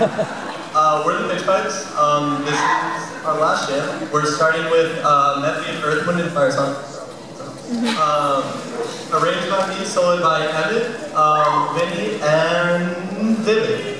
uh, we're the Pitch Pipes. Um, this is our last jam. We're starting with uh, Earth, Wind, and Fire song. Um, arranged by me, soloed by Evan, um, Vinny, and Vivid.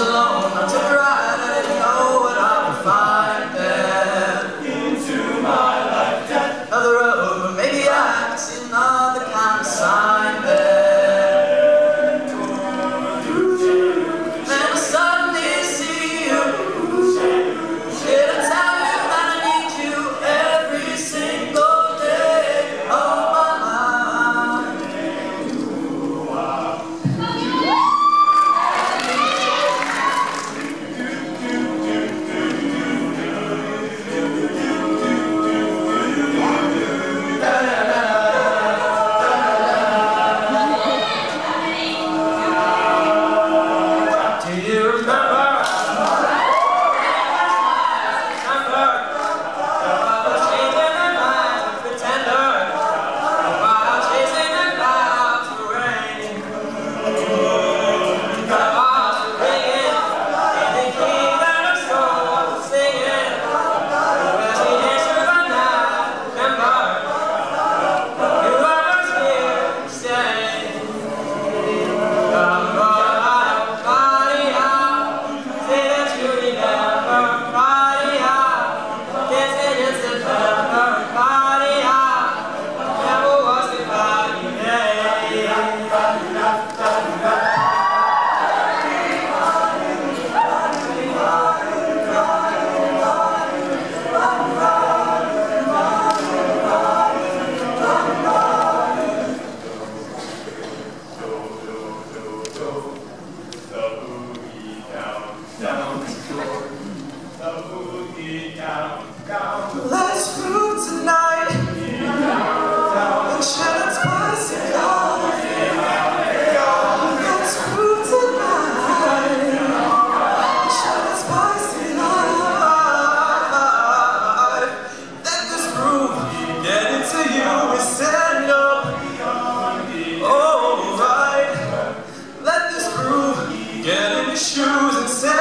وسلم cruising